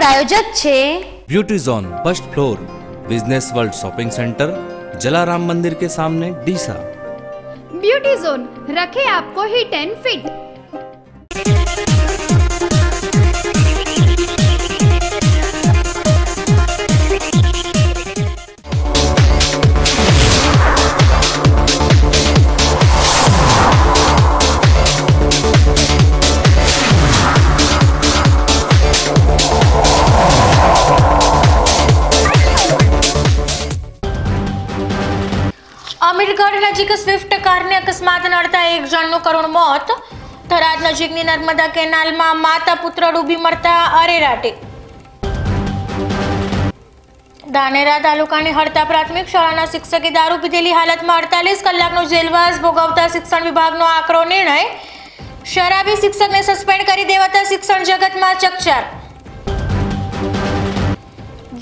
સમાચારના પ્રાયોજક છે beauty zone first floor business world shopping centre Jalaram मंदिर के सामने डीसा ब्यूटी जोन रखे आपको हिट एंड फिट જણનું કરુણ મોત, થરાદ નજીકની નર્મદા કેનાલમાં માતા પુત્ર ડૂબી મરતા અરેરાટી. ધાનેરા તાલુકાની હડતા પ્રાથમિક શાળાના શિક્ષકે દારૂ પીધેલી હાલતમાં અડતાલીસ કલાકનો જેલવાસ ભોગવતા શિક્ષણ વિભાગનો આકરો નિર્ણય. શરાબી શિક્ષકને સસ્પેન્ડ કરી દેવાતા શિક્ષણ જગતમાં ચકચાર.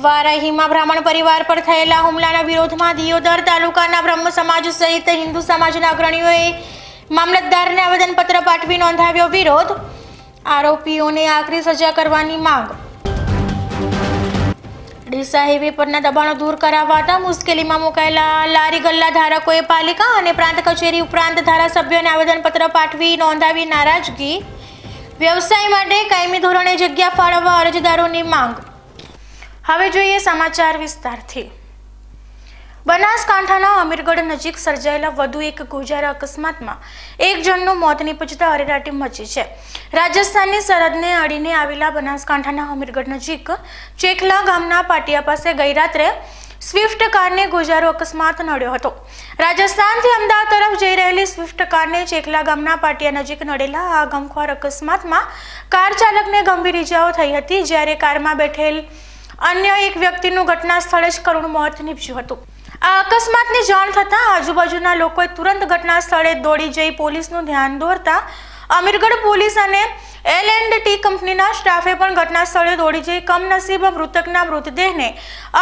વારાહીમાં બ્રાહ્મણ પરિવાર પર થયેલા હુમલાના વિરોધમાં દિયોદર તાલુકાના બ્રહ્મ સમાજ સહિત હિન્દુ સમાજના અગ્રણીઓએ મામલતદારને આવેદનપત્ર પાઠવી નોંધાવ્યો વિરોધ. આરોપીઓને આકરી સજા કરવાની માંગ. ડીસા હાઈવે પરના દબાણો દૂર કરાવાતા મુશ્કેલીમાં મુકાયેલા લારી ગલ્લા ધારકોએ પાલિકા અને પ્રાંત કચેરી ઉપરાંત ધારાસભ્યોને આવેદનપત્ર પાઠવી નોંધાવી નારાજગી. વ્યવસાય માટે કાયમી ધોરણે જગ્યા ફાળવવા અરજદારોની માંગ. હવે જોઈએ સમાચાર વિસ્તારથી. બનાસકાંઠાના અમીરગઢ નજીક સર્જાયેલા વધુ એક ગોજારા અકસ્માતમાં એક જણનું મોત નિપજતા અરેરાટી મચી છે. રાજસ્થાનની સરહદને અડીને આવેલા બનાસકાંઠાના અમીરગઢ નજીક ચેખલા ગામના પાટિયા પાસે ગઈ રાત્રે સ્વિફ્ટ કારને ગોજારો અકસ્માત નડ્યો હતો. રાજસ્થાનથી અમદાવાદ તરફ જઈ રહેલી સ્વિફ્ટ કારને ચેખલા ગામના પાટિયા નજીક નડેલા આ ગમખ્વાર અકસ્માતમાં કાર ચાલકને ગંભીર ઇજાઓ થઈ હતી, જ્યારે કારમાં બેઠેલ અન્ય એક વ્યક્તિનું ઘટના સ્થળે જ કરુણ મોત નીપજ્યું હતું. આ અકસ્માતની જાણ થતાં આજુબાજુના લોકોએ તુરંત ઘટના સ્થળે દોડી જઈ પોલીસનું ધ્યાન દોરતા અમીરગઢ પોલીસ અને એલ એન્ડ ટી કંપનીના સ્ટાફે પણ ઘટના સ્થળે દોડી જઈ કમનસીબ મૃતકના મૃતદેહને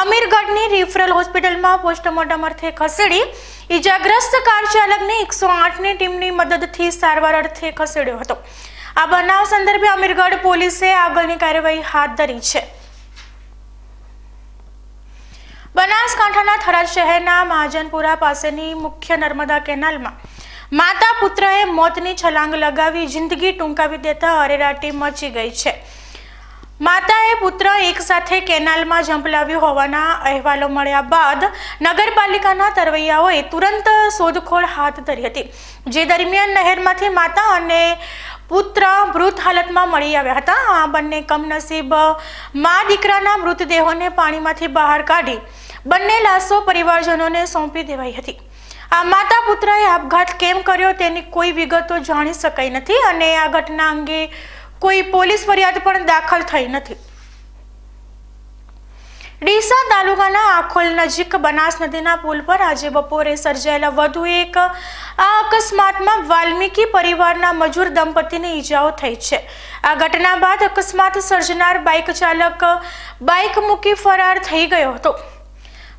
અમીરગઢની રિફરલ હોસ્પિટલમાં પોસ્ટમોર્ટમ અર્થે ખસેડી ઈજાગ્રસ્ત કાર ચાલકને એકસો આઠની ટીમની મદદથી સારવાર અર્થે ખસેડ્યો હતો. આ બનાવ સંદર્ભે અમીરગઢ પોલીસે આગળની કાર્યવાહી હાથ ધરી છે. બનાસકાંઠાના થરાદ શહેરના મહાજનપુરા પાસેની મુખ્ય નર્મદા કેનાલમાં માતા પુત્રએ મોતની છલાંગ લગાવી જિંદગી ટૂંકાવી દેતા અરેરાટી મચી ગઈ છે. માતાએ પુત્ર એક સાથે કેનાલમાં ઝંપલાવ્યું હોવાના અહેવાલો મળ્યા બાદ નગરપાલિકાના તરવૈયાઓએ તુરંત શોધખોળ હાથ ધરી હતી. જે દરમિયાન નહેરમાંથી માતા અને પુત્ર મૃત હાલતમાં મળી આવ્યા હતા. આ બંને કમનસીબ મા દીકરાના મૃતદેહોને પાણીમાંથી બહાર કાઢી બંને લાશો પરિવારજનોને સોંપી દેવાઈ હતી. આ માતા પુત્રએ આપઘાત કેમ કર્યો તેની કોઈ વિગતો જાણી શકાઈ નથી અને આ ઘટના અંગે કોઈ પોલીસ ફરિયાદ પણ દાખલ થઈ નથી. ડીસા તાલુકાના આખોલ નજીક બનાસ નદીના પુલ પર આજે બપોરે સર્જાયેલા વધુ એક આ અકસ્માતમાં વાલ્મીકી પરિવારના મજૂર દંપતીને ઈજાઓ થઈ છે. આ ઘટના બાદ અકસ્માત સર્જનાર બાઇક ચાલક બાઇક મૂકી ફરાર થઈ ગયો હતો.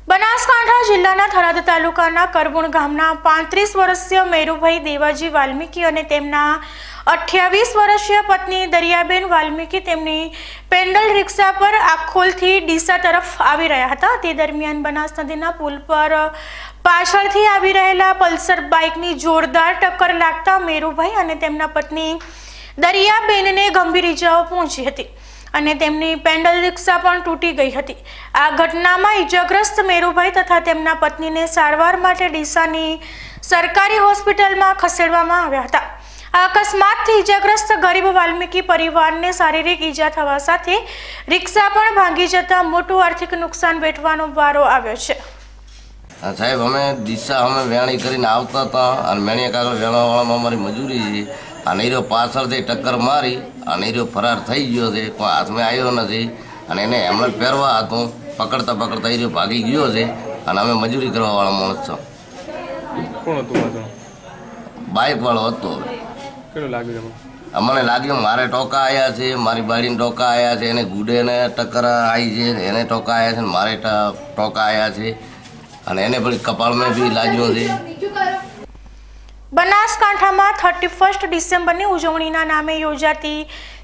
બનાસકાંઠા જિલ્લાના થરાદ તાલુકાના કરબુણ ગામના પાંત્રીસ વર્ષીય મેરુભાઈ દેવાજી વાલ્મીકી અને તેમના અઠ્યાવીસ વર્ષીય પત્ની દરિયાબેન વાલ્મીકી તેમની પેન્ડલ રિક્ષા પર આખોલથી ડીસા તરફ આવી રહ્યા હતા. તે દરમિયાન બનાસ નદીના પુલ પર પાછળથી આવી રહેલા પલ્સર બાઇકની જોરદાર ટક્કર લાગતા મેરુભાઈ અને તેમના પત્ની દરિયાબેનને ગંભીર ઇજાઓ પહોંચી હતી. અને તેમની પેન્ડલ રિક્ષા પણ તૂટી ગઈ હતી. આ ઘટનામાં ઇજાગ્રસ્ત મેરુભાઈ તથા તેમના પત્નીને સારવાર માટે ડીસાની સરકારી હોસ્પિટલમાં ખસેડવામાં આવ્યા હતા. અકસ્માતથી ઇજાગ્રસ્ત ગરીબ વાલ્મીકી પરિવારને શારીરિક ઈજા થવા સાથે રિક્ષા પણ ભાંગી જતા મોટું આર્થિક નુકસાન વેઠવાનો વારો આવ્યો છે. સાહેબ, અમે દિશા અમે વેણી કરીને આવતા હતા અને મેણીયા કાગળ વેણવાવાળામાં અમારી મજૂરી છે. આ રહ્યો પાછળથી ટક્કર મારી આ રહ્યો ફરાર થઈ ગયો છે કોઈ હાથમાં આવ્યો નથી. અને એને હેમલેટ પહેરવા હતું. પકડતા પકડતા એરિયો ભાગી ગયો છે. અને અમે મજૂરી કરવાવાળા માણસ છો. બાઇકવાળો હતો અમને લાગ્યું મારે ટોકા આવ્યા છે મારી બાળીને ટોકા આવ્યા છે એને ગુડેને ટક્કર આવી છે એને ટોકા આવ્યા છે મારે ટોકા આવ્યા છે. અને એને પછી કપાળમાં બી લાગ્યો છે. બનાસકાંઠામાં થર્ટી ફર્સ્ટ ડિસેમ્બરની ઉજવણીના નામે યોજાતી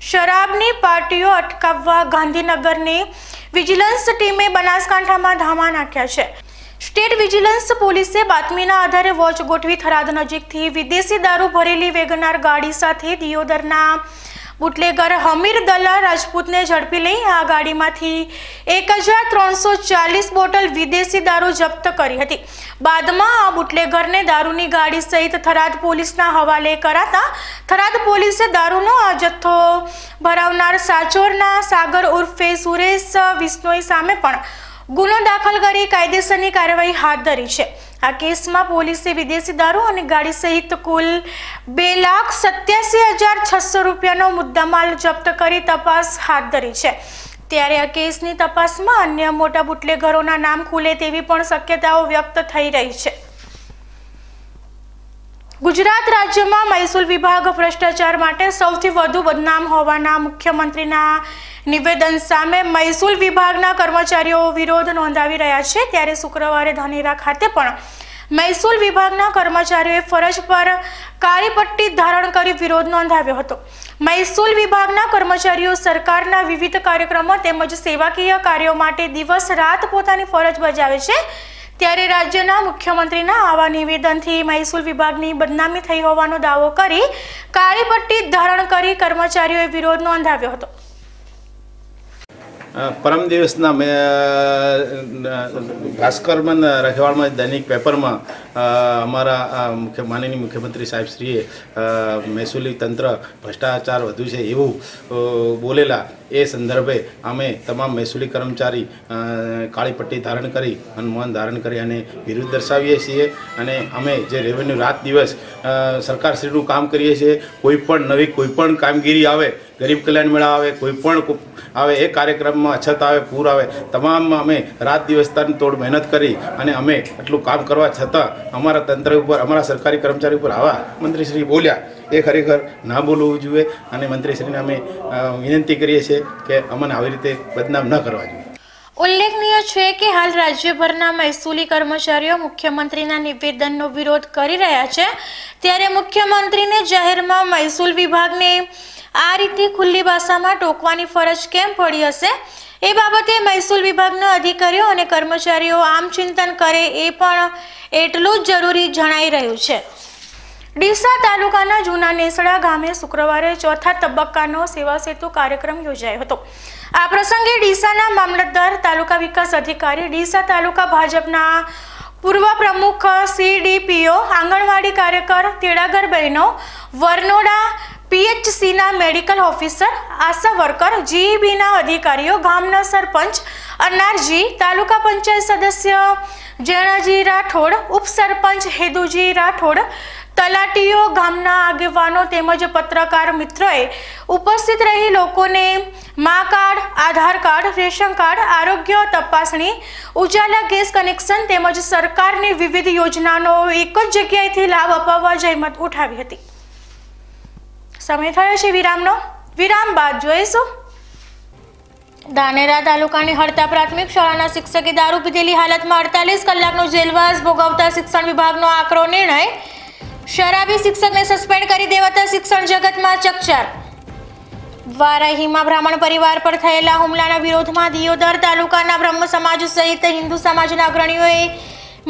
શરાબની પાર્ટીઓ અટકાવવા ગાંધીનગરની વિજિલન્સ ટીમે બનાસકાંઠામાં ધામા નાખ્યા છે. સ્ટેટ વિજિલન્સ પોલીસે બાતમીના આધારે વોચ ગોઠવી થરાદ નજીકથી વિદેશી દારૂ ભરેલી વેગનાર ગાડી સાથે દિયોદરના બુટલેગર હમીર દલ્લા રાજપૂતને ઝડપી લઈ આ ગાડીમાંથી એક હજાર ત્રણસો ચાલીસ બોટલ વિદેશી દારૂ જપ્ત કરી હતી. બાદમાં આ બુટલેગરને દારૂની ગાડી સહિત થરાદ પોલીસના હવાલે કરાતા થરાદ પોલીસે દારૂનો આ જથ્થો ભરાવનાર સાચોરના સાગર ઉર્ફે સુરેશ વિષ્ણોઈ સામે પણ ગુનો દાખલ કરી કાયદેસરની કાર્યવાહી હાથ ધરી છે. આ કેસમાં પોલીસે વિદેશી દારૂ અને ગાડી સહિત કુલ બે લાખ સત્યાસી હજાર છસો રૂપિયાનો મુદ્દામાલ જપ્ત કરી તપાસ હાથ ધરી છે. ત્યારે આ કેસની તપાસમાં અન્ય મોટા બુટલેઘરોના નામ ખુલે તેવી પણ શક્યતાઓ વ્યક્ત થઈ રહી છે. ગુજરાત રાજ્યમાં મહેસૂલ વિભાગ ભ્રષ્ટાચાર માટે સૌથી વધુ બદનામ હોવાના મુખ્યમંત્રીના નિવેદન સામે મહેસૂલ વિભાગના કર્મચારીઓ વિરોધ નોંધાવી રહ્યા છે. ત્યારે શુક્રવારે ધાનેરા ખાતે પણ મહેસૂલ વિભાગના કર્મચારીઓએ ફરજ પર કાળી પટ્ટી ધારણ કરી વિરોધ નોંધાવ્યો હતો. મહેસૂલ વિભાગના કર્મચારીઓ સરકારના વિવિધ કાર્યક્રમો તેમજ સેવાકીય કાર્યો માટે દિવસ રાત પોતાની ફરજ બજાવે છે. ત્યારે રાજ્યના મુખ્યમંત્રીના આવા નિવેદનથી મહેસૂલ વિભાગની બદનામી થઈ હોવાનો દાવો કરી કાળી પટ્ટી ધારણ કરી કર્મચારીઓએ વિરોધ નોંધાવ્યો હતો. પરમ દિવસના મેં ભાસ્કરમન રખેવાળમાં દૈનિક પેપરમાં અમારા મુખ્ય, માનનીય મુખ્યમંત્રી સાહેબશ્રીએ મહેસૂલી તંત્ર ભ્રષ્ટાચાર વધુ છે એવું બોલેલા એ સંદર્ભે અમે તમામ મહેસૂલી કર્મચારી કાળી પટ્ટી ધારણ કરી અને ધારણ કરી અને વિરુદ્ધ દર્શાવીએ છીએ અને અમે જે રેવન્યુ રાત દિવસ સરકારશ્રીનું કામ કરીએ છીએ, કોઈ પણ નવી કોઈ પણ કામગીરી આવે, ગરીબ કલ્યાણ મેળા આવે, કોઈ પણ આવે એ કાર્યક્રમમાં અછત આવે, પૂર આવે તમામમાં અમે રાત દિવસ તન તોડ મહેનત કરી અને અમે એટલું કામ કરવા છતાં અમારા તંત્ર ઉપર, અમારા સરકારી કર્મચારી ઉપર આવા મંત્રીશ્રી બોલ્યા. એ ખરેખર ના બોલવું જોઈએ અને મંત્રીશ્રીને અમે વિનંતી કરીએ છીએ કે અમને આવી રીતે બદનામ ન કરવા જોઈએ. ઉલ્લેખનીય છે કે હાલ રાજ્યભરના મહેસૂલી કર્મચારીઓ મુખ્યમંત્રીના નિવેદનનો વિરોધ કરી રહ્યા છે. ત્યારે મુખ્યમંત્રીને જાહેરમાં મહેસૂલ વિભાગને આ રીતે ખુલ્લી ભાષામાં ટોકવાની ફરજ કેમ પડી હશે? એ બાબતે મહેસૂલ વિભાગના અધિકારીઓ અને કર્મચારીઓ આમ ચિંતન કરે એ પણ એટલું જ જરૂરી જણાઈ રહ્યું છે. ડીસા તાલુકાના જૂના નેસડા ગામે શુક્રવારે ચોથા તબક્કાનો સેવા સેતુ કાર્યક્રમ યોજાયો હતો. આ પ્રસંગે ડીસાના મામલતદાર તાલુકા વિકાસ અધિકારી ડીસા તાલુકા ભાજપના પૂર્વ પ્રમુખ સીડીપીઓ આંગણવાડી કાર્યકર, તેડાગર બહેનો, વરનોડા પીએચસીના મેડિકલ ઓફિસર, આશા વર્કર જીઈબીના અધિકારીઓ, ગામના સરપંચ, અનારજી તાલુકા પંચાયત સદસ્ય જેણાજી રાઠોડ, ઉપસરપંચ હેદુજી રાઠોડ, તલાટીઓ ગામના આગેવાનો તેમજ પત્રકાર મિત્રોએ ઉપસ્થિત રહી લોકોને Maa card, Aadhaar card, ration card, આરોગ્ય તપાસણી, ઉજાલા ગેસ કનેક્શન તેમજ સરકારની વિવિધ યોજનાનો એક જ જગ્યાએથી લાભ અપાવવા જહેમત ઉઠાવી હતી. સમય થયો છે વિરામનો. વિરામ બાદ જોઈશું. ધાનેરા તાલુકાની હડતા પ્રાથમિક શાળાના શિક્ષકે દારૂ પીધેલી હાલતમાં અડતાલીસ કલાકનો જેલવાસ ભોગવતા શિક્ષણ વિભાગનો આકરો નિર્ણય. શરાબી શિક્ષકને સસ્પેન્ડ કરી દેવાતા શિક્ષણ જગતમાં ચકચાર. વારાહીમાં બ્રાહ્મણ પરિવાર પર થયેલા હુમલાના વિરોધમાં દિયોદર તાલુકાના બ્રહ્મ સમાજ સહિત હિન્દુ સમાજના અગ્રણીઓએ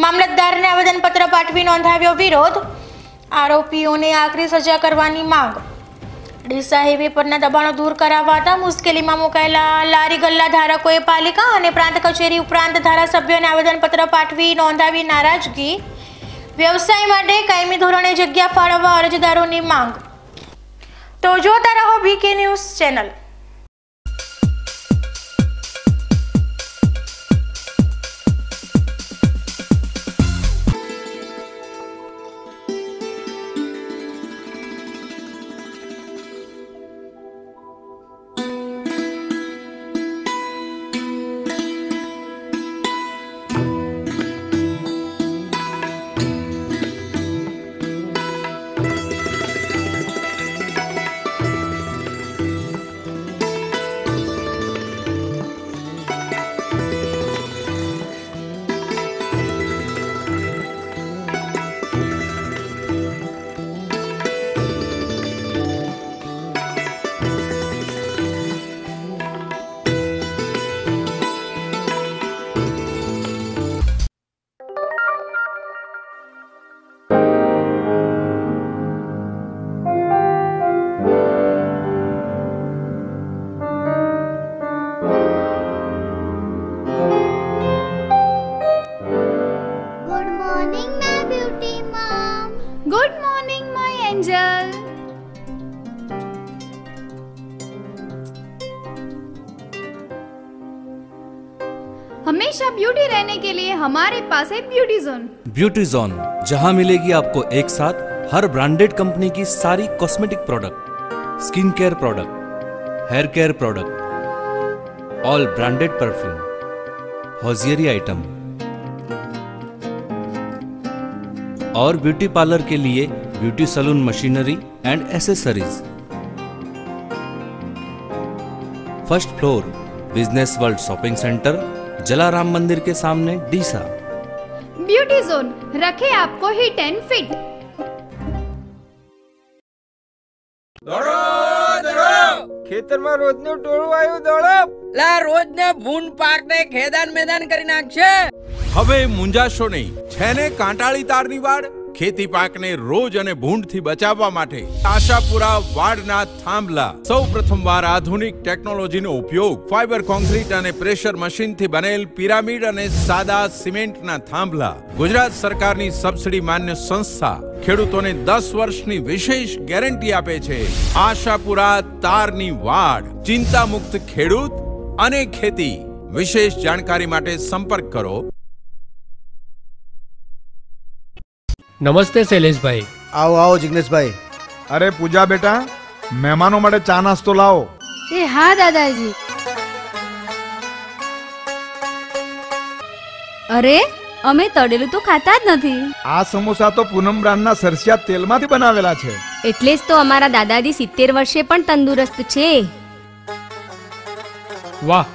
મામલતદારને આવેદનપત્ર પાઠવી નોંધાવ્યો વિરોધ. આરોપીઓને આકરી સજા કરવાની માંગ. ડીસા હાઈવે પરના દબાણો દૂર કરાવાતા મુશ્કેલીમાં મુકાયેલા લારી ધારકોએ પાલિકા અને પ્રાંત કચેરી ઉપરાંત ધારાસભ્યોને આવેદનપત્ર પાઠવી નોંધાવી નારાજગી. વ્યવસાય માટે કાયમી ધોરણે જગ્યા ફાળવવા અરજદારોની માંગ. તો જોતા રહો બીકે ન્યૂઝ ચેનલ पास है ब्यूटी जोन। ब्यूटी जोन, जहाँ मिलेगी आपको एक साथ हर ब्रांडेड कंपनी की सारी cosmetic product, skin care product, hair care product all branded perfume, hosiery item. और ब्यूटी पार्लर के लिए beauty salon machinery and accessories first floor business world shopping centre Jalaram मंदिर के सामने, डीसा। ब्यूटी जोन रखे आपको हिट एंड फिट ખેતરમાં રોજનું ટોળું આવ્યું દોડો લા રોજ ને ભૂન પાક ને ખેદાન મેદાન કરી નાખશે હવે મુંજાશો નહીં છે ને કાંટાળી તારની વાડ ખેતી પાકને રોજ અને ભૂંડથી બચાવવા માટે આશાપુરા વાડના થાંભલા. સૌ પ્રથમવાર આધુનિક ટેકનોલોજીનો ઉપયોગ ફાઈબર કોન્ક્રીટ અને પ્રેશર મશીનથી બનેલ પિરામિડ અને સાદા સિમેન્ટના થાંભલા. ગુજરાત સરકારની સબસિડી માન્ય સંસ્થા ખેડૂતોને દસ વર્ષની વિશેષ ગેરંટી આપે છે. આશાપુરા તારની વાડ. ચિંતા મુક્ત ખેડૂત અને ખેતી. વિશેષ જાણકારી માટે સંપર્ક કરો નમસ્તે શૈલેષભાઈ. આવો આવો જિગ્નેશભાઈ. અરે પૂજા બેટા મહેમાનો માટે ચા નાસ્તો લાવો. એ હા દાદાજી. અરે અમે તળેલું તો ખાતા જ નથી. આ સમોસા તો પૂનમ બ્રાન્ડના સરસિયા તેલમાંથી બનાવેલા છે. એટલે જ તો અમારા દાદાજી સિત્તેર વર્ષે પણ તંદુરસ્ત છે. વાહ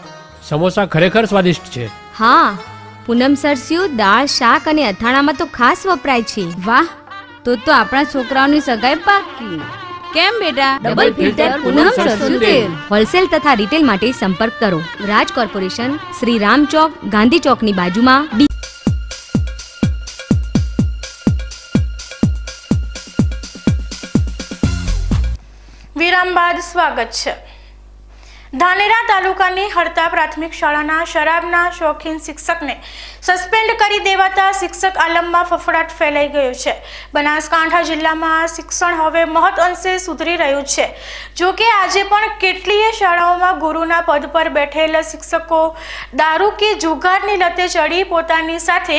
સમોસા ખરેખર સ્વાદિષ્ટ છે. હા પૂનમ સરસ્યું દાળ શાક અને અથાણામાં તો ખાસ વપરાય છે. વાહ તો તો આપણા છોકરાઓની સગાઈ પાકી. કેમ બેટા? ડબલ ફિલ્ટર પૂનમ સરસ્યું તેલ. હોલસેલ તથા રિટેલ માટે સંપર્ક કરો. રાજ કોર્પોરેશન શ્રી રામ ચોક ગાંધી ચોકની બાજુમાં બી વિરામ બાદ સ્વાગત છે. ધાનેરા તાલુકાની હડતા પ્રાથમિક શાળાના શરાબના શોખીન શિક્ષકને સસ્પેન્ડ કરી દેવાતા શિક્ષક આલમમાં ફફડાટ ફેલાઈ ગયો છે. બનાસકાંઠા જિલ્લામાં શિક્ષણ હવે મહત અંશે સુધરી રહ્યું છે. જો કે આજે પણ કેટલીય શાળાઓમાં ગુરુના પદ પર બેઠેલા શિક્ષકો દારૂ કે જુગારની લતે ચડી પોતાની સાથે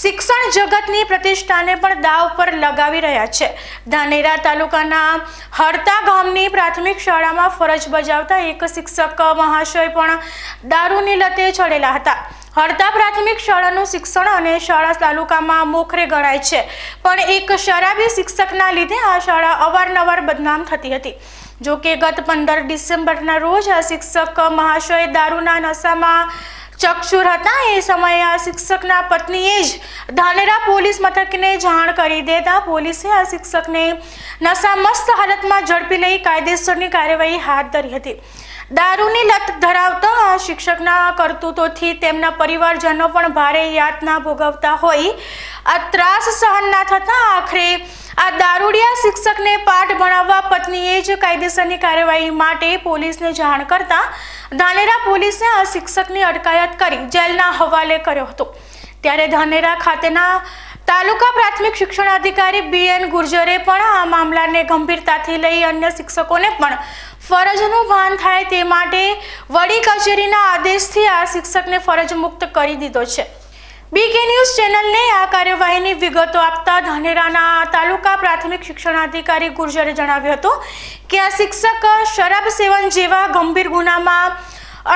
શિક્ષણ જગતની પ્રતિષ્ઠાને પણ દાવ પર લગાવી રહ્યા છે. ધાનેરા તાલુકાના હરતા ગામની પ્રાથમિક શાળામાં ફરજ બજાવતા એક શિક્ષક મહાશય પણ દારૂની લતે ચડેલા હતા. હરતા પ્રાથમિક શાળાનું શિક્ષણ અને શાળા તાલુકામાં મોખરે ગણાય છે. પણ એક શરાબી શિક્ષકના લીધે આ શાળા અવારનવાર બદનામ થતી હતી. જો કે ગત પંદર ડિસેમ્બરના રોજ આ શિક્ષક મહાશય દારૂના નશામાં ચક્ષુર હતા. એ સમયે આ શિક્ષકના પત્નીએ જ ધાનેરા પોલીસ મથકને જાણ કરી દેતા પોલીસે આ શિક્ષકને નશામસ્ત હાલતમાં ઝડપી લઈ કાયદેસરની કાર્યવાહી હાથ ધરી હતી. દારૂની લત ધરાવતા આ શિક્ષકના કરતૂતોથી તેમના પરિવારજનો પણ ભારે યાતના ભોગવતા હોય. આ ત્રાસ સહન ના થતા આખરે આ દારૂડિયા શિક્ષકને પાઠ ભણાવવા પત્નીએ જ કાયદેસરની કાર્યવાહી માટે પોલીસને જાણ કરતા ધાનેરા પોલીસે આ શિક્ષકની અટકાયત કરી જેલના હવાલે કર્યો હતો. ત્યારે ધાનેરા ખાતેના તાલુકા પ્રાથમિક શિક્ષણાધિકારી બી એન ગુર્જરે પણ આ મામલાને ગંભીરતાથી લઈ અન્ય શિક્ષકોને પણ ફરજનું ભાન થાય તે માટે વડી કચેરીના આદેશથી આ શિક્ષકને ફરજ મુક્ત કરી દીધો છે. બીકે ન્યૂઝ ચેનલને આ કાર્યવાહીની વિગતો આપતા ધાનેરાના તાલુકા પ્રાથમિક શિક્ષણાધિકારી ગુર્જરે જણાવ્યું હતું કે આ શિક્ષક શરાબ સેવન જેવા ગંભીર ગુનામાં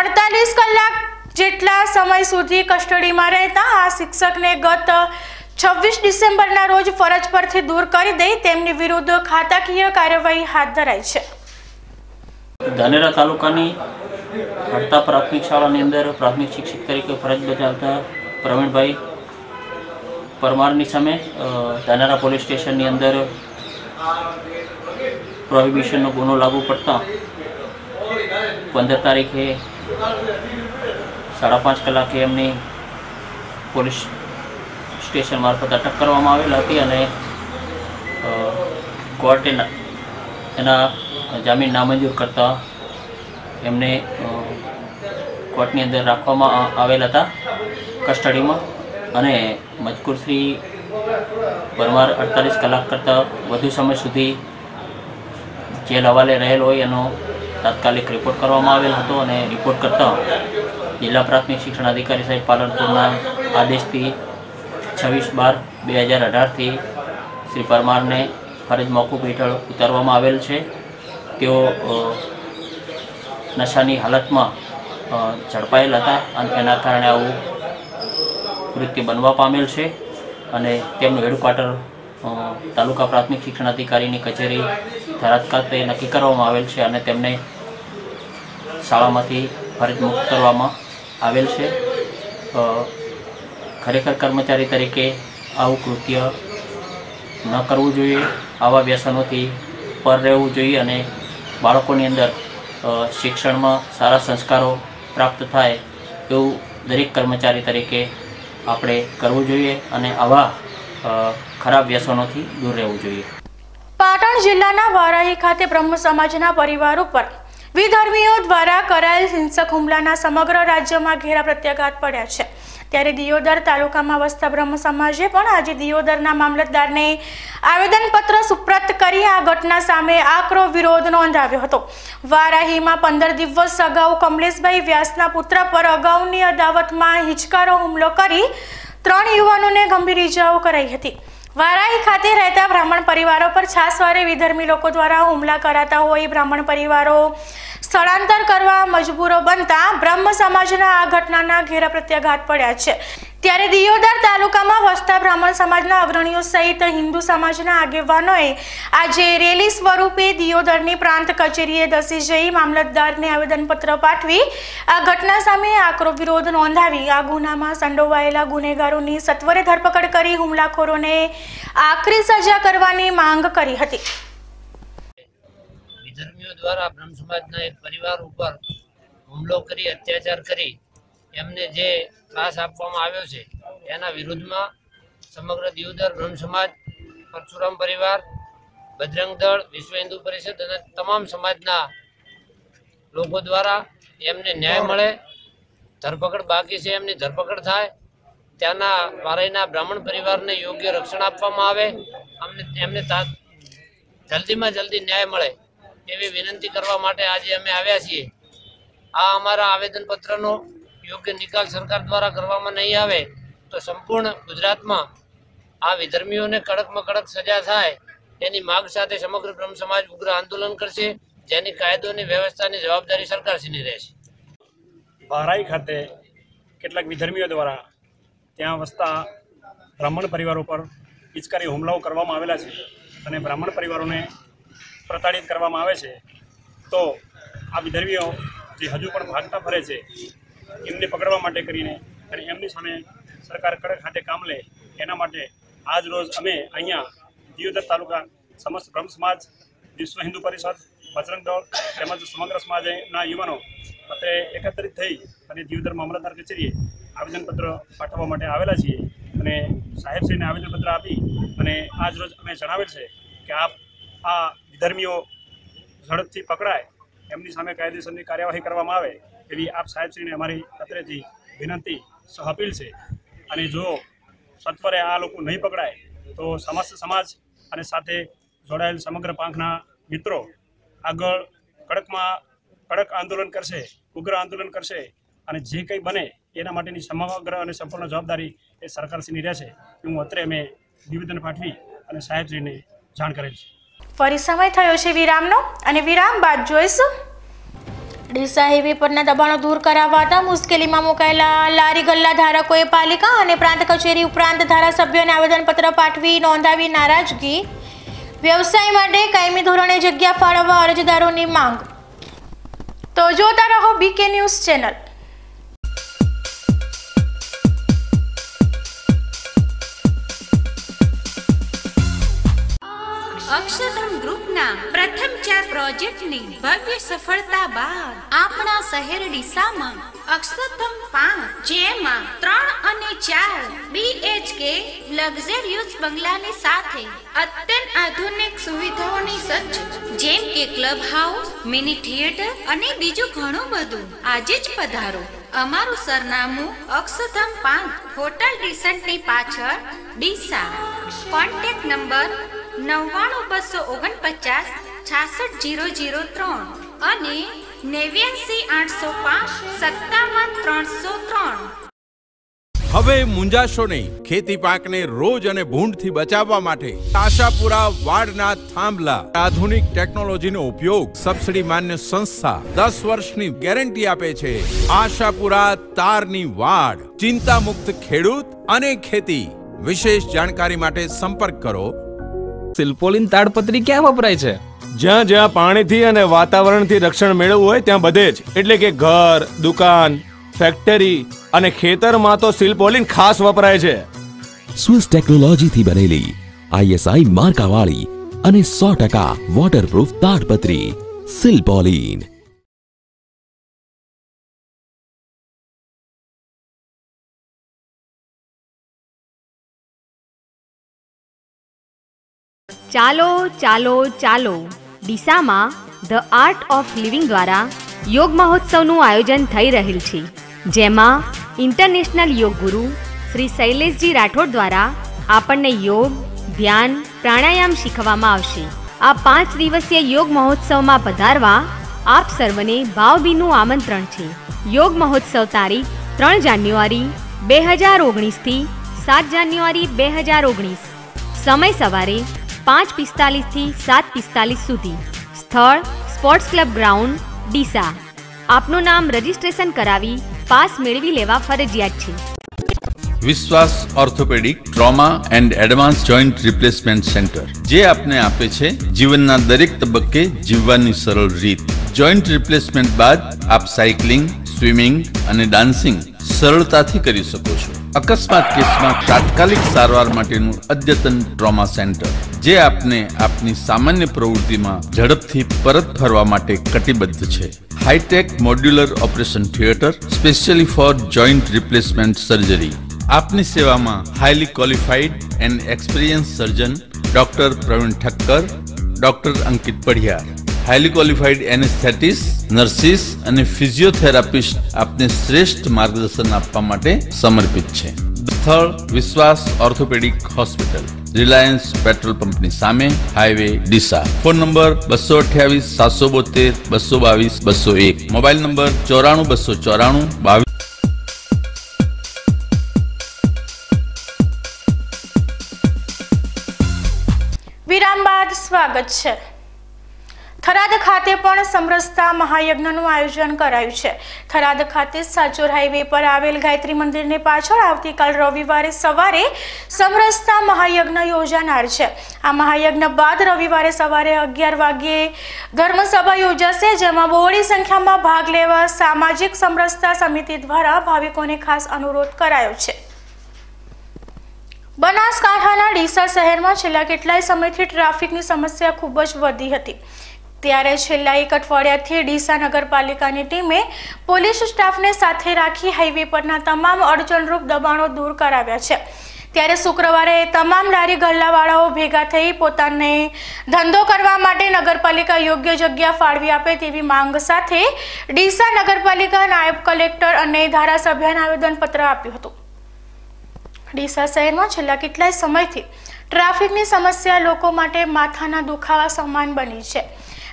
અડતાલીસ કલાક જેટલા સમય સુધી કસ્ટડીમાં રહેતા આ શિક્ષકને ગત છવ્વીસ ડિસેમ્બરના રોજ ફરજ પરથી દૂર કરી દઈ તેમની વિરુદ્ધ ખાતાકીય કાર્યવાહી હાથ ધરાઈ છે. ધાનેરા તાલુકાની હડતા પ્રાથમિક શાળાની અંદર પ્રાથમિક શિક્ષક તરીકે ફરજ બજાવતા પ્રવીણભાઈ પરમારની સામે ધાનેરા પોલીસ સ્ટેશનની અંદર પ્રોહિબિશનનો ગુનો લાગુ પડતા પંદર તારીખે સાડા પાંચ કલાકે એમની પોલીસ સ્ટેશન મારફત અટક કરવામાં આવેલ હતી અને કોર્ટે એના જામીન નામંજૂર કરતા એમને કોર્ટની અંદર રાખવામાં આવેલ હતા કસ્ટડીમાં અને મજકૂર શ્રી પરમાર અડતાલીસ કલાક કરતાં વધુ સમય સુધી જેલ હવાલે રહેલ હોય એનો તાત્કાલિક રિપોર્ટ કરવામાં આવેલ હતો અને રિપોર્ટ કરતાં જિલ્લા પ્રાથમિક શિક્ષણ અધિકારી સાહેબ પાલનપુરના આદેશથી છવ્વીસ બાર બે હજાર અઢારથી શ્રી પરમારને ફરજ મોકૂફ હેઠળ ઉતારવામાં આવેલ છે. તેઓ નશાની હાલતમાં ઝડપાયેલ હતા અને એના કારણે આવું કૃત્ય બનવા પામેલ છે અને તેમનું હેડક્વાર્ટર તાલુકા પ્રાથમિક શિક્ષણ અધિકારીની કચેરી ધરાત ખાતે નક્કી કરવામાં આવેલ છે અને તેમને શાળામાંથી ફરજ મુક્ત કરવામાં આવેલ છે. ખરેખર કર્મચારી તરીકે આવું કૃત્ય ન કરવું જોઈએ, આવા વ્યસનોથી પર રહેવું જોઈએ અને બાળકોની અંદર શિક્ષણમાં સારા સંસ્કારો પ્રાપ્ત થાય એવું દરેક કર્મચારી તરીકે આપણે કરવું જોઈએ અને આવા ખરાબ વ્યસનોથી દૂર રહેવું જોઈએ. પાટણ જિલ્લાના વારાહી ખાતે બ્રહ્મ સમાજના પરિવાર ઉપર વિધર્મીઓ દ્વારા કરાયેલ હિંસક હુમલાના સમગ્ર રાજ્યમાં ઘેરા પ્રત્યાઘાત પડ્યા છે. ત્યારે દિયોદર તાલુકામાં વસતા બ્રહ્મ સમાજે પણ આજે દિયોદરના મામલતદારને આવેદનપત્ર સુપ્રત કરી આ ઘટના સામે આકરો વિરોધ નોંધાવ્યો હતો. વારાહીમાં પંદર દિવસ અગાઉ કમલેશભાઈ વ્યાસના પુત્ર પર અગાઉની અદાવતમાં હિચકારો હુમલો કરી ત્રણ યુવાનોને ગંભીર ઇજાઓ કરાઈ હતી. વારાહી ખાતે રહેતા બ્રાહ્મણ પરિવારો પર છાસવારે વિધર્મી લોકો દ્વારા હુમલા કરાતા હોય બ્રાહ્મણ પરિવારો સ્થળાંતર કરવા મજબૂરો બનતા બ્રહ્મ સમાજના આ ઘટનાના ઘેરા પ્રત્યાઘાત પડ્યા છે. ત્યારે દિયોદર તાલુકામાં વસતા બ્રાહ્મણ સમાજના અગ્રણીઓ સહિત હિન્દુ સમાજના આગેવાનોએ આજે રેલી સ્વરૂપે દિયોદરની પ્રાંત કચેરીએ ધસી જઈ મામલતદારને આવેદનપત્ર પાઠવી આ ઘટના સામે આકરો વિરોધ નોંધાવી આ ગુનામાં સંડોવાયેલા ગુનેગારોની સત્વરે ધરપકડ કરી હુમલાખોરોને આખરી સજા કરવાની માંગ કરી હતી. વિધર્મીઓ દ્વારા બ્રહ્મ સમાજના એક પરિવાર ઉપર હુમલો કરી, અત્યાચાર કરી, એમને જે ત્રાસ આપવામાં આવ્યો છે, એના વિરુદ્ધમાં સમગ્ર દિવદર બ્રહ્મ સમાજ, પરશુરામ પરિવાર, બજરંગ દળ, વિશ્વ હિન્દુ પરિષદ અને તમામ સમાજના લોકો દ્વારા એમને ન્યાય મળે. ધરપકડ બાકી છે, એમની ધરપકડ થાય. ત્યાંના વારાઈના બ્રાહ્મણ પરિવારને યોગ્ય રક્ષણ આપવામાં આવે. અમને એમને જલ્દીમાં જલ્દી ન્યાય મળે. એવી વિનંતી કરવા માટે આજે અમે આવ્યા છીએ. આ અમારા આવેદનપત્રનો યોગ્ય નિકાલ સરકાર દ્વારા કરવામાં નહીં આવે તો સંપૂર્ણ ગુજરાતમાં આ વિધર્મીઓને કડકમાં કડક સજા થાય એની માગ સાથે સમગ્ર બ્રહ્મ સમાજ ઉગ્ર આંદોલન કરશે, જેની કાયદોની વ્યવસ્થાની જવાબદારી સરકારશ્રીની રહેશે. ભારાઈ ખાતે કેટલાક વિધર્મીઓ દ્વારા ત્યાં વસતા બ્રાહ્મણ પરિવારો પર પિચકારી હુમલાઓ કરવામાં આવેલા છે અને બ્રાહ્મણ પરિવારોને પ્રતાડિત કરવામાં આવે છે, તો આ વિધર્મીઓ જે હજુ પણ ભાગતા ફરે છે, એમને પકડવા માટે કરીને અને એમની સામે સરકાર કડક હાથે કામ લે, એના માટે આજ રોજ અમે અહીંયા દિયોદર તાલુકા સમસ્ત બ્રહ્મ સમાજ, વિશ્વ હિન્દુ પરિષદ, બજરંગ દળ તેમજ સમગ્ર સમાજના યુવાનો અત્રે એકત્રિત થઈ અને દિયોદર મામલતદાર કચેરીએ આવેદનપત્ર પાઠવવા માટે આવેલા છીએ અને સાહેબશ્રીને આવેદનપત્ર આપી અને આજ રોજ અમે જણાવેલ છે કે આપ આ વિધર્મીઓ ઝડપથી પકડાય, એમની સામે કાયદેસરની કાર્યવાહી કરવામાં આવે, એવી આપ સાહેબશ્રીને અમારી અત્રેથી વિનંતી અપીલ છે. અને જો સત્વરે આ લોકો નહીં પકડાય, તો સમસ્ત સમાજ અને સાથે જોડાયેલ સમગ્ર પાંખના મિત્રો આગળ કડકમાં કડક આંદોલન કરશે, ઉગ્ર આંદોલન કરશે અને જે કંઈ બને એના માટેની સમગ્ર અને સંપૂર્ણ જવાબદારી એ સરકારશ્રીની રહેશે. હું અત્રે અમે નિવેદન પાઠવી અને સાહેબશ્રીને જાણ કરેલ છે. ફરી સમય થયો છે વિરામનો અને વિરામ બાદ જોઈશું. ડીસા હાઈવે પરના દબાણો દૂર કરાવવા હતા મુશ્કેલીમાં મુકાયેલા લારી ગલ્લા ધારકોએ પાલિકા અને પ્રાંત કચેરી ઉપરાંત ધારાસભ્યોને આવેદનપત્ર પાઠવી નોંધાવી નારાજગી. વ્યવસાય માટે કાયમી ધોરણે જગ્યા ફાળવવા અરજદારોની માંગ. તો જોતા રહો બીકે ન્યૂઝ ચેનલ અક્ષરધામ ગ્રુપના પ્રથમ ચાર પ્રોજેક્ટની ભવ્ય સફળતા બાદ આપણા શહેર ડીસામાં અક્ષરધામ પાંચ, જેમાં ત્રણ અને ચાર બીએચકે લક્ઝરિયસ બંગલાની સાથે અત્યંત આધુનિક સુવિધાઓની સજ્જ, જેમ કે ક્લબ હાઉસ, મિની થિયેટર અને બીજું ઘણું બધું. આજે જ પધારો. અમારું સરનામું અક્ષરધામ પાંચ, હોટલ ડીસન્ટની પાછળ ડીસા. કોન્ટેક્ટ નંબર નવ્વાણું બસો ઓગણપચાસ છાસઠ જીરો જીરો ત્રણ અને નેવ્યાસી આઠસો પાંચ સત્તાવન ત્રણસો ત્રણ. હવે મુંજાશો નહીં. ખેતી પાકને રોજ અને ભૂંડથી બચાવવા માટે આશાપુરા વાડના થાંભલા. આધુનિક ટેકનોલોજીનો ઉપયોગ સબસિડી માન્ય સંસ્થા દસ વર્ષની ગેરંટી આપે છે. આશાપુરા તારની વાડ. ચિંતા મુક્ત ખેડૂત અને ખેતી. વિશેષ જાણકારી માટે સંપર્ક કરો સિલ્પોલિન તાડપત્રી ક્યાં વપરાય છે? જ્યાં જ્યાં પાણીથી અને વાતાવરણથી રક્ષણ મેળવવું હોય ત્યાં બધે જ. એટલે કે ઘર દુકાન ફેક્ટરી અને ખેતરમાં તો સિલ્પોલિન ખાસ વપરાય છે. સ્વિસ ટેકનોલોજીથી બનેલી આઈએસઆઈ માર્કાવાળી અને સો ટકા વોટરપ્રૂફ તાડપત્રી સિલ્પોલિન. ચાલો ચાલો ચાલો. ડીસામાં ધ આર્ટ ઓફ લિવિંગ દ્વારા યોગ મહોત્સવનું આયોજન થઈ રહેલ છે, જેમાં ઇન્ટરનેશનલ યોગ ગુરુ શ્રી શૈલેષજી રાઠોડ દ્વારા આપણને યોગ, ધ્યાન, પ્રાણાયામ શીખવવામાં આવશે. આ પાંચ દિવસીય યોગ મહોત્સવમાં પધારવા આપ સર્વને ભાવભીનું આમંત્રણ છે. યોગ મહોત્સવ તારીખ ત્રણ જાન્યુઆરી બે હજાર ઓગણીસથી સાત જાન્યુઆરી બે હજાર ઓગણીસ. સમય સવારે પાંચ પિસ્તાલીસથી સાત પિસ્તાલીસ સુધી. સ્થળ, સ્પોર્ટ્સ ક્લબ ગ્રાઉન્ડ, ડીસા. આપનું નામ રજીસ્ટ્રેશન કરાવી, પાસ મેળવી લેવા ફરજિયાત છે. Vishwas orthopaedic, trauma and advance joint replacement centre. જે આપને આપે છે જીવનના દરેક તબક્કે જીવવાની સરળ રીત. જોઈન્ટ રિપ્લેસમેન્ટ બાદ આપ સાયકલિંગ, સ્વિમિંગ અને ડાન્સિંગ સરળતાથી કરી શકો છો. અકસ્માત કેસમાં તાત્કાલિક સારવાર માટેનું અદ્યતન ટ્રોમા સેન્ટર, જે આપને આપની સામાન્ય પ્રવૃત્તિમાં ઝડપથી પરત ફરવા માટે કટિબદ્ધ છે. Hi-tech modular operation theatre specially for joint replacement surgery આપની સેવામાં highly qualified and experience surgeon doctor Praveen Thakkar doctor Ankit Padhiyar highly qualified anaesthetist, nurses અને ફિઝિયોથેરાપિસ્ટ આપને શ્રેષ્ઠ માર્ગદર્શન આપવા માટે સમર્પિત છે. સ્થળ વિશ્વાસ, ઓર્થોપેડિક હોસ્પિટલ, રિલાયન્સ પેટ્રોલ પંપની સામે, હાઈવે ડીસા ફોન નંબર બસો અઠ્યાવીસ, સાતસો બોતેર બસો બાવીસ, બસો એક. મોબાઈલ નંબર ચોરાણું, બસો ચોરાણું, બાવીસ. વિરામ બાદ સ્વાગત છે. થરાદ ખાતે પણ સમરસતા મહાયજ્ઞનું આયોજન કરાયું છે. થરાદ ખાતે સાચોર હાઈવે પર આવેલ ગાયત્રી મંદિરની પાછળ આવતીકાલ રવિવારે સવારે સમરસતા મહાયજ્ઞ યોજાનાર છે. આ મહાયજ્ઞ બાદ રવિવારે સવારે અગિયાર વાગ્યે ધર્મસભા યોજાશે, જેમાં બહોળી સંખ્યામાં ભાગ લેવા સામાજિક સમરસતા સમિતિ દ્વારા ભાવિકોને ખાસ અનુરોધ કરાયો છે. બનાસકાંઠાના ડીસા શહેરમાં છેલ્લા કેટલાય સમયથી ટ્રાફિકની સમસ્યા ખૂબ જ વધી હતી. ત્યારે છેલ્લા એક અઠવાડિયાથી ડીસા નગરપાલિકાની ટીમે પોલીસ સ્ટાફને સાથે રાખી હાઈવે પરના તમામ અડચણરૂપ દબાણો દૂર કરાવ્યા છે. ત્યારે શુક્રવારે તમામ લારી ગલ્લાવાળાઓ ભેગા થઈ પોતાને ધંધો કરવા માટે નગરપાલિકા યોગ્ય જગ્યા ફાળવી આપે તેવી માંગ સાથે ડીસા નગરપાલિકા નાયબ કલેક્ટર અને ધારાસભ્યને આવેદનપત્ર આપ્યું હતું. ડીસા શહેરમાં છેલ્લા કેટલાય સમયથી ટ્રાફિકની સમસ્યા લોકો માટે માથાના દુખાવા સમાન બની છે.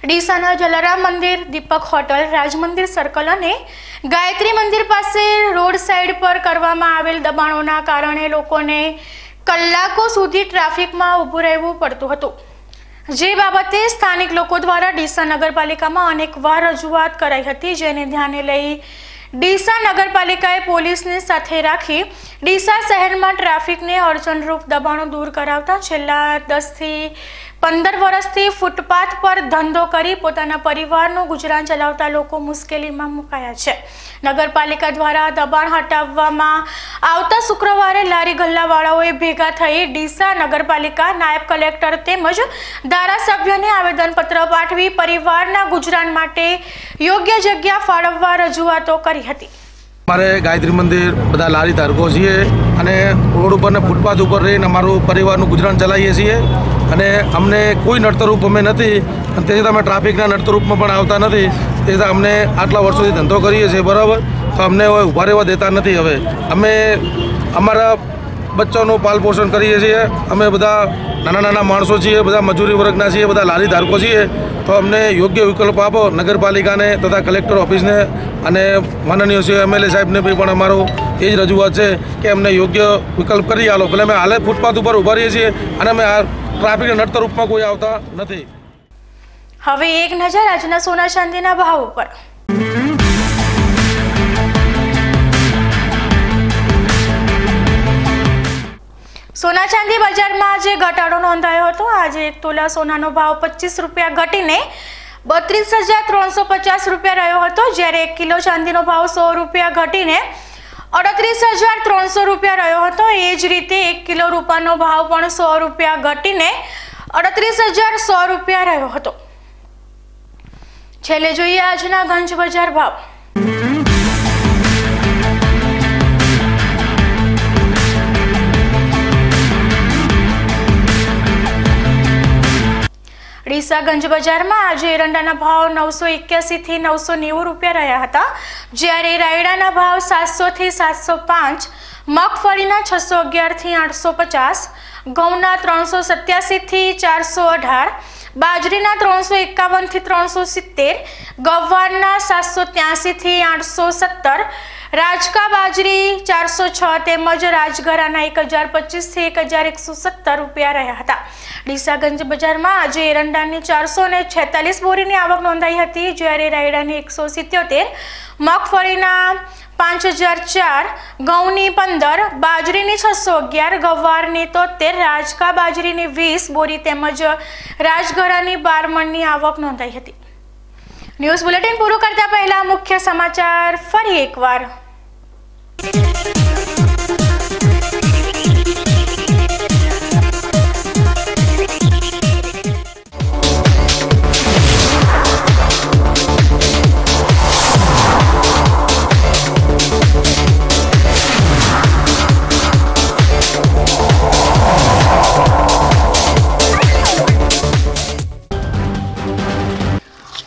ડીસાના જલારામ મંદિર, દીપક હોટલ, રાજમંદિર સર્કલ અને ગાયત્રી મંદિર પાસે રોડ સાઈડ પર કરવામાં આવેલ દબાણોના કારણે લોકોને કલાકો સુધી ટ્રાફિકમાં ઊભું રહેવું પડતું હતું. જે બાબતે સ્થાનિક લોકો દ્વારા ડીસા નગરપાલિકામાં અનેકવાર રજૂઆત કરાઈ હતી, જેને ધ્યાને લઈ ડીસા નગરપાલિકાએ પોલીસને સાથે રાખી ડીસા શહેરમાં ટ્રાફિકને અડચણરૂપ દબાણો દૂર કરાવતા છેલ્લા દસથી પંદર વર્ષથી ફૂટપાથ પર ધંધો કરી પોતાના પરિવારનું ગુજરાન ચલાવતા લોકો મુશ્કેલીમાં મુકાયા છે. નગરપાલિકા દ્વારા દબાણ હટાવવામાં આવતા શુક્રવારે લારી ગલ્લાવાળાઓએ ભેગા થઈ ડીસા નગરપાલિકા નાયબ કલેક્ટર તેમજ ધારાસભ્યને આવેદનપત્ર પાઠવી પરિવારના ગુજરાન માટે યોગ્ય જગ્યા ફાળવવા રજૂઆતો કરી હતી. અમારે ગાયત્રી મંદિર બધા લારી ધારકો છીએ અને રોડ ઉપર ને ફૂટપાથ ઉપર રહીને અમારું પરિવારનું ગુજરાન ચલાવીએ છીએ. અને અમને કોઈ નડતરૂપ અમે નથી અને તેથી અમે ટ્રાફિકના નડતરૂપમાં પણ આવતા નથી. તેથી અમને આટલા વર્ષોથી ધંધો કરીએ છીએ, બરાબર? તો અમને હવે ઊભા રહેવા દેતા નથી હવે. અમે અમારા બચ્ચાનું પાલપોષણ કરીએ છીએ. અમે બધા નાના નાના માણસો છીએ, બધા મજૂરી વર્ગના છીએ, બધા લારી ધારકો છીએ. તો અમને યોગ્ય વિકલ્પ આપો નગરપાલિકાને તથા કલેક્ટર ઓફિસને અને માનનીય શ્રી એમએલએ સાહેબને પણ અમારો એ જ રજૂઆત છે કે અમને યોગ્ય વિકલ્પ કરી આલો. ભલે અમે હાલે ફૂટપાથ ઉપર ઊભા રહીએ છીએ અને અમે આ ટ્રાફિકના નડતર રૂપમાં કોઈ આવતા નથી. હવે એક નજર આજના સોના ચાંદીના ભાવ ઉપર. સોના ચાંદી બજારમાં આજે ઘટાડો નોંધાયો હતો. આજે એક તોલા સોનાનો ભાવ પચીસ રૂપિયા ઘટીને બત્રીસ હજાર ત્રણસો પચાસ રૂપિયા રહ્યો હતો, જ્યારે એક કિલો ચાંદીનો ભાવ સો રૂપિયા ઘટીને અડત્રીસ હજાર ત્રણસો રૂપિયા રહ્યો હતો. એ જ રીતે એક કિલો રૂપાનો ભાવ પણ સો રૂપિયા ઘટીને અડત્રીસ હજાર સો રૂપિયા રહ્યો હતો. છેલ્લે જોઈએ આજના ગંજ બજાર ભાવ. ડીસા ગંજ બજારમાં આજે એરંડાના ભાવ નવસો એક્યાસીથી નવસો નેવું રૂપિયા રહ્યા હતા, જ્યારે રાયડાના ભાવ સાતસોથી સાતસો પાંચ, મગફળીના છસો અગિયારથી આઠસો પચાસ, ઘઉંના ત્રણસો સત્યાસીથી ચારસો અઢાર, બાજરીના ત્રણસો એકાવનથી ત્રણસો સિત્તેર, ગવારના સાતસો ત્યાસીથી આઠસો સત્તર રાજકા બાજરી ચારસો છ તેમજ રાજગરાના એક હજાર પચીસથી એક હજાર એકસો સત્તર રૂપિયા રહ્યા હતા. ડીસાગંજ બજારમાં આજે એરંડાની ચારસો ને છેતાલીસ બોરીની આવક નોંધાઈ હતી, જ્યારે રાયડાની એકસો સિત્યોતેર, મગફળીના પાંચ હજાર ચાર, ઘઉંની પંદર, બાજરીની છસો અગિયાર, ગવારની તોતેર, રાજકા બાજરીની વીસ બોરી તેમજ રાજગરાની બાર મણની આવક નોંધાઈ હતી. ન્યૂઝ બુલેટિન પૂરું કરતા પહેલા મુખ્ય સમાચાર ફરી એકવાર.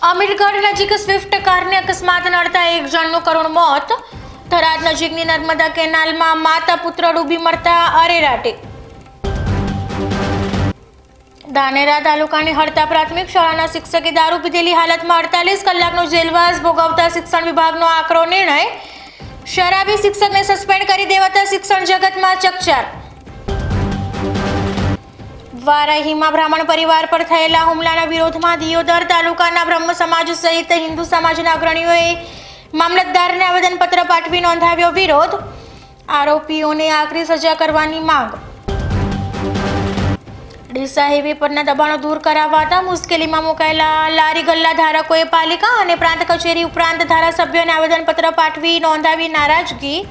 અમીરગઢ નજીક સ્વિફ્ટ કારને અકસ્માત નડતા એક જણનું કરુણ મોત. થરાદ નજીકની નર્મદા કેનાલમાં માતા પુત્ર ડૂબી મરતા અરેરાટે. ધાનેરા તાલુકાની હડતા પ્રાથમિક શાળાના શિક્ષકે દારૂ પીધેલી હાલતમાં અડતાલીસ કલાકનો જેલવાસ ભોગવતા શિક્ષણ વિભાગનો આકરો નિર્ણય શરાબી શિક્ષકને સસ્પેન્ડ કરી દેવાતા શિક્ષણ જગતમાં ચકચાર. વારાહીમાં બ્રાહ્મણ પરિવાર પર થયેલા હુમલાના વિરોધમાં દિયોદર તાલુકાના બ્રહ્મ સમાજ સહિત હિન્દુ સમાજના અગ્રણીઓએ મામલતદારને આવેદનપત્ર પાઠવી નોંધાવ્યો વિરોધ. આરોપીઓને આકરી સજા કરવાની માંગ. ડીસા હાઈવે પરના દબાણો દૂર કરાવાતા મુશ્કેલીમાં મુકાયેલા લારી ગલ્લા ધારકોએ પાલિકા અને પ્રાંત કચેરી ઉપરાંત ધારાસભ્યોને આવેદનપત્ર પાઠવી નોંધાવી નારાજગી.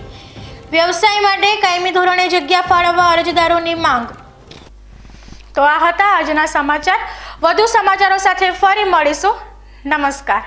વ્યવસાય માટે કાયમી ધોરણે જગ્યા ફાળવવા અરજદારોની માંગ. તો આ હતા આજના સમાચાર. વધુ સમાચારો સાથે ફરી મળીશું. નમસ્કાર.